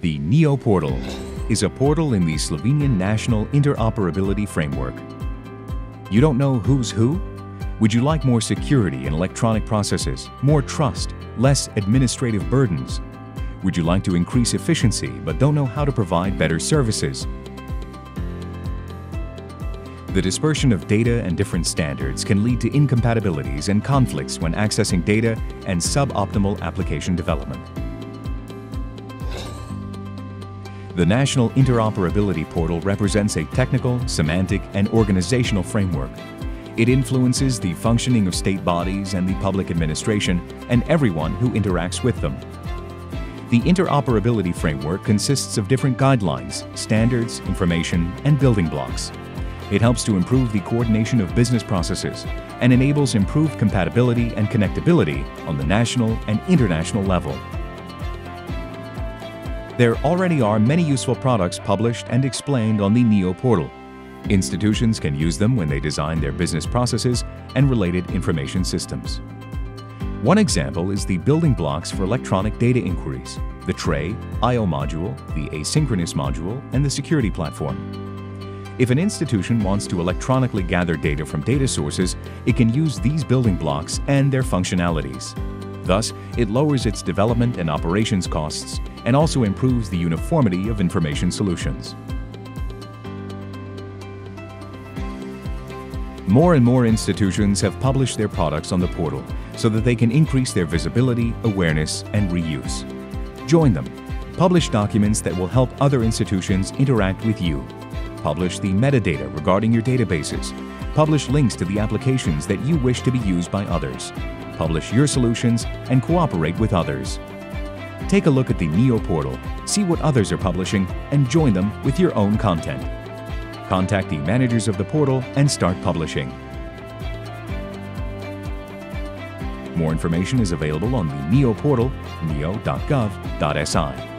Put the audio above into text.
The NIO Portal is a portal in the Slovenian National Interoperability Framework. You don't know who's who? Would you like more security in electronic processes, more trust, less administrative burdens? Would you like to increase efficiency but don't know how to provide better services? The dispersion of data and different standards can lead to incompatibilities and conflicts when accessing data and suboptimal application development. The National Interoperability Portal represents a technical, semantic, and organizational framework. It influences the functioning of state bodies and the public administration and everyone who interacts with them. The interoperability framework consists of different guidelines, standards, information, and building blocks. It helps to improve the coordination of business processes and enables improved compatibility and connectability on the national and international level. There already are many useful products published and explained on the NIO portal. Institutions can use them when they design their business processes and related information systems. One example is the building blocks for electronic data inquiries, the tray, I.O. module, the asynchronous module, and the security platform. If an institution wants to electronically gather data from data sources, it can use these building blocks and their functionalities. Thus, it lowers its development and operations costs and also improves the uniformity of information solutions. More and more institutions have published their products on the portal so that they can increase their visibility, awareness, and reuse. Join them. Publish documents that will help other institutions interact with you. Publish the metadata regarding your databases. Publish links to the applications that you wish to be used by others. Publish your solutions and cooperate with others. Take a look at the NIO portal, see what others are publishing, and join them with your own content. Contact the managers of the portal and start publishing. More information is available on the NIO portal, nio.gov.si.